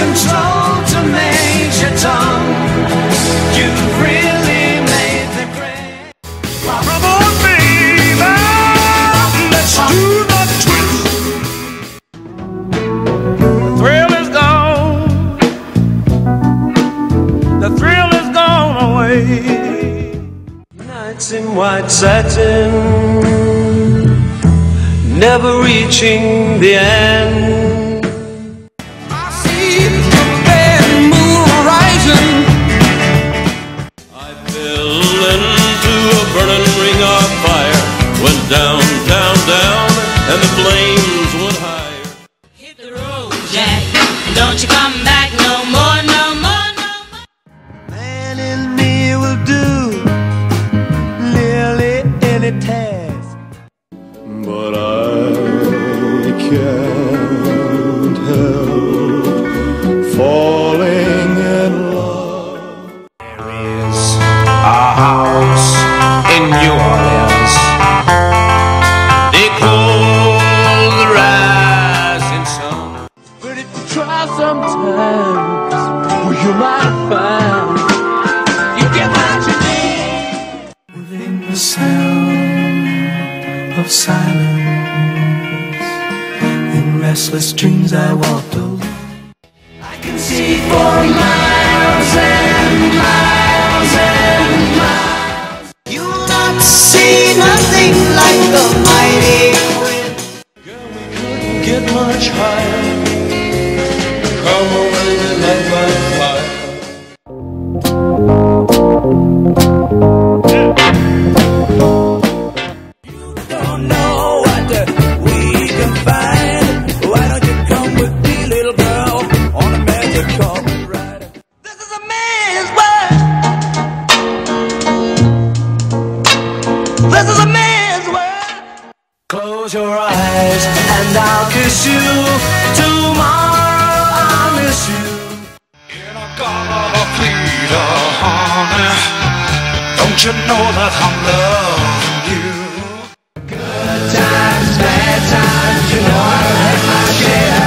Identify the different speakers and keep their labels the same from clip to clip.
Speaker 1: control to Major Tom. You've really made the grade.
Speaker 2: Come on, baby, let's do the twist. The thrill is gone. The thrill is gone away.
Speaker 1: Nights in white satin, never reaching the end.
Speaker 2: House in New Orleans.
Speaker 3: They call the rising sun.
Speaker 1: But if you try sometimes, well, you might find you get what you need. Within the sound of silence, in restless dreams I walked alone. I can see for miles and Close your eyes and I'll kiss you.
Speaker 2: Don't you know that I'm loving you?
Speaker 1: Good times, bad times, you know I've my share.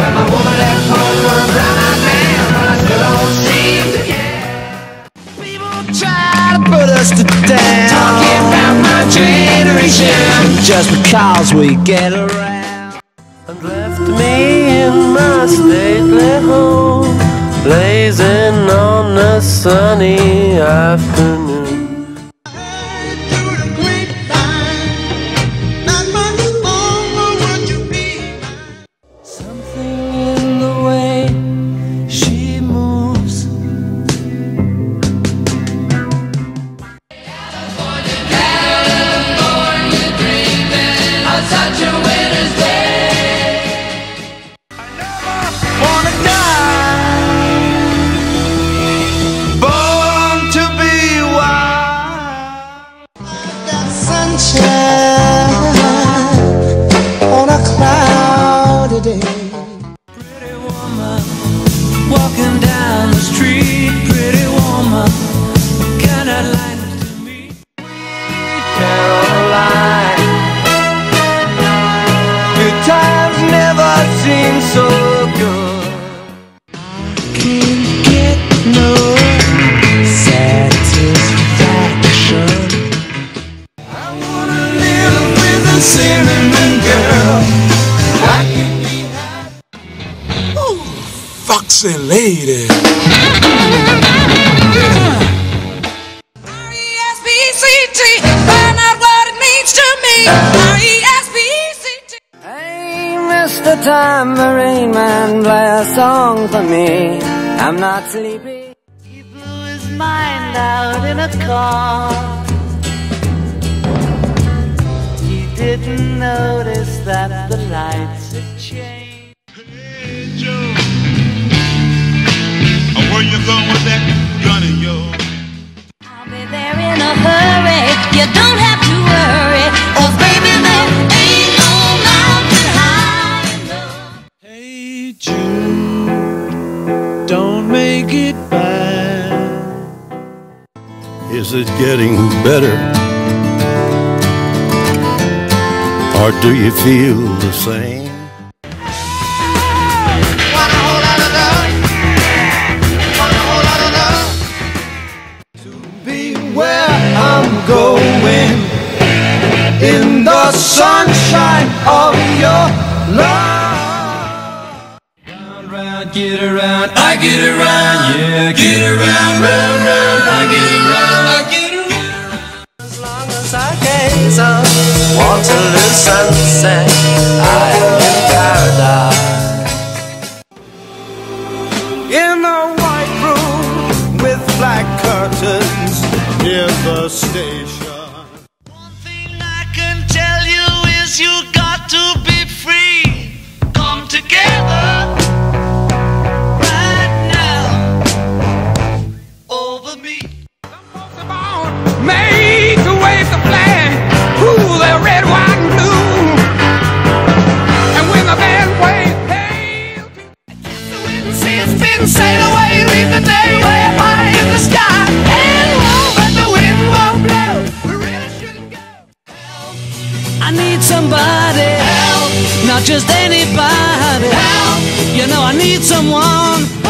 Speaker 1: When my woman left home for a brown-eyed man, but I still don't seem to care. People try to put us to down. Talking about my generation, just because we get around. And left me in my stately home, blazing on a sunny afternoon.
Speaker 2: Foxy lady.
Speaker 4: R-E-S-P-C-T, find out what it means to me. R-E-S-P-C-T.
Speaker 1: Hey, Mr. Tambourine Man, play a song for me. I'm not sleepy. He blew his mind out in a car. He didn't notice that the lights had changed.
Speaker 5: Where you going with that gun of yours?
Speaker 4: I'll be there in a hurry. You don't have to worry. Oh, baby, there ain't no mountain high enough.
Speaker 1: Hey, Jude, don't make it bad.
Speaker 3: Is it getting better? Or do you feel the same?
Speaker 2: be where I'm going in the sunshine of your love.
Speaker 1: Round, round, get around, I get around, yeah, get around, round, round, I get around, I get around.
Speaker 6: As long as I gaze up, Waterloo sunset, I
Speaker 2: near the station.
Speaker 7: Not just anybody help. You know I need someone.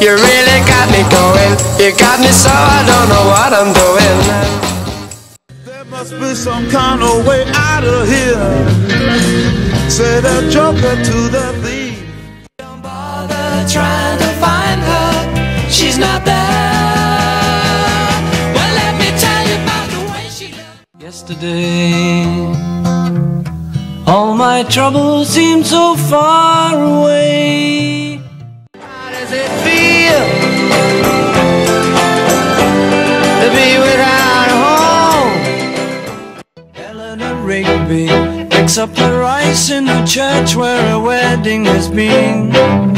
Speaker 6: You really got me going. You got me so I don't know what I'm doing.
Speaker 5: There must be some kind of way out of here. Say the joker to the thief.
Speaker 6: Don't bother trying to find her. She's not there. Well, let me tell you about the way she looked.
Speaker 1: Yesterday, all my troubles seem so far away. Up the rice in the church where a wedding has been.